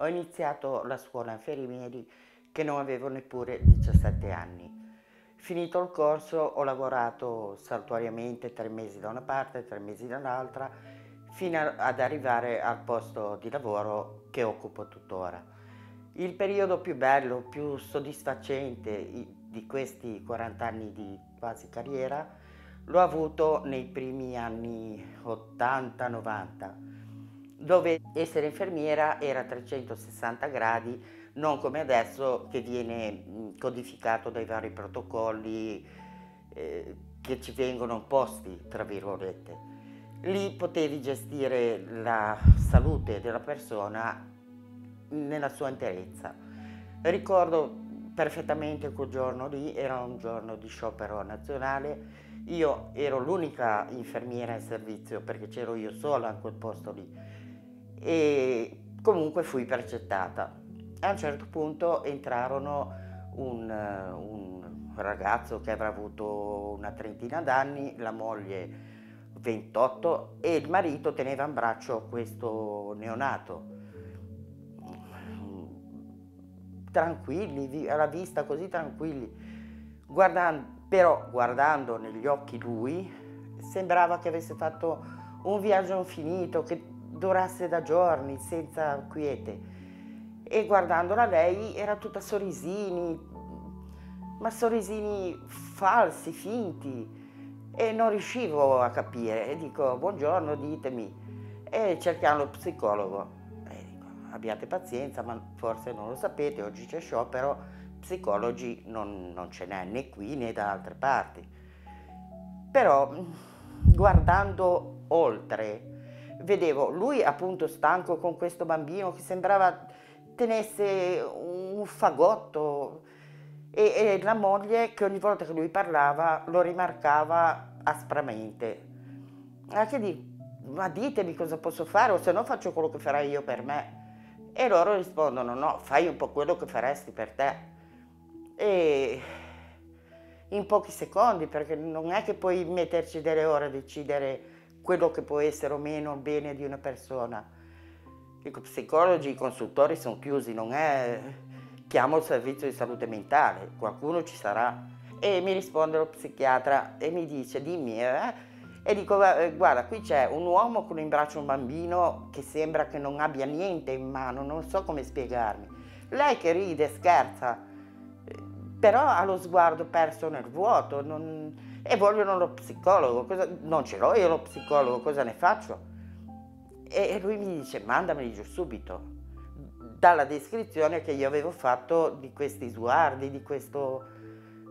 ho iniziato la scuola infermieri che non avevo neppure 17 anni. Finito il corso ho lavorato saltuariamente tre mesi da una parte, tre mesi dall'altra, fino ad arrivare al posto di lavoro che occupo tuttora. Il periodo più bello, più soddisfacente di questi 40 anni di quasi carriera l'ho avuto nei primi anni 80-90, dove essere infermiera era 360 gradi non come adesso che viene codificato dai vari protocolli eh, che ci vengono posti, tra virgolette. Lì potevi gestire la salute della persona nella sua interezza. Ricordo perfettamente quel giorno lì, era un giorno di sciopero nazionale, io ero l'unica infermiera in servizio perché c'ero io sola in quel posto lì e comunque fui percettata a un certo punto entrarono un, un ragazzo che avrà avuto una trentina d'anni, la moglie 28 e il marito teneva in braccio questo neonato. Tranquilli, alla vista così tranquilli, Guardando, però guardando negli occhi lui sembrava che avesse fatto un viaggio infinito che durasse da giorni senza quiete. E guardandola lei era tutta sorrisini, ma sorrisini falsi, finti. E non riuscivo a capire. E dico buongiorno ditemi. E cerchiamo lo psicologo. E dico abbiate pazienza ma forse non lo sapete oggi c'è sciopero. Psicologi non, non ce n'è né qui né da altre parti. Però guardando oltre vedevo lui appunto stanco con questo bambino che sembrava tenesse un fagotto e, e, la moglie che ogni volta che lui parlava lo rimarcava aspramente. Anche di, ma ditemi cosa posso fare o se no faccio quello che farai io per me. E loro rispondono no, fai un po' quello che faresti per te. E in pochi secondi, perché non è che puoi metterci delle ore a decidere quello che può essere o meno il bene di una persona i psicologi, i consultori sono chiusi, non è chiamo il servizio di salute mentale, qualcuno ci sarà. E mi risponde lo psichiatra e mi dice dimmi, eh? e dico eh, guarda qui c'è un uomo con in braccio un bambino che sembra che non abbia niente in mano, non so come spiegarmi. Lei che ride, scherza, però ha lo sguardo perso nel vuoto non... e vogliono lo psicologo, cosa... non ce l'ho io lo psicologo, cosa ne faccio? E lui mi dice mandameli giù subito, dalla descrizione che io avevo fatto di questi sguardi, di, questo,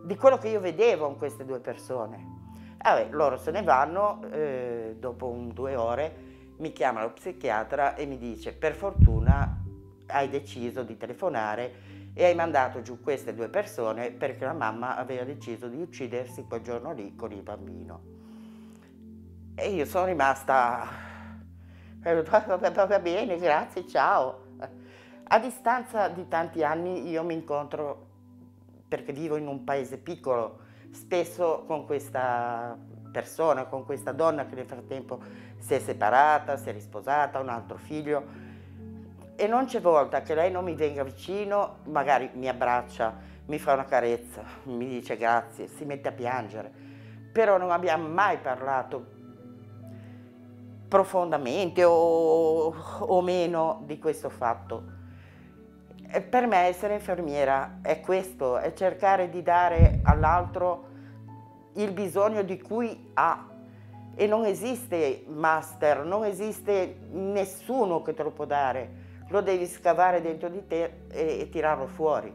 di quello che io vedevo in queste due persone. Vabbè, loro se ne vanno, eh, dopo un, due ore mi chiama lo psichiatra e mi dice per fortuna hai deciso di telefonare e hai mandato giù queste due persone perché la mamma aveva deciso di uccidersi quel giorno lì con il bambino. E io sono rimasta Va bene, grazie, ciao. A distanza di tanti anni io mi incontro, perché vivo in un paese piccolo, spesso con questa persona, con questa donna che nel frattempo si è separata, si è risposata, ha un altro figlio e non c'è volta che lei non mi venga vicino, magari mi abbraccia, mi fa una carezza, mi dice grazie, si mette a piangere, però non abbiamo mai parlato profondamente o, o meno di questo fatto. E per me essere infermiera è questo, è cercare di dare all'altro il bisogno di cui ha. E non esiste master, non esiste nessuno che te lo può dare, lo devi scavare dentro di te e, e tirarlo fuori.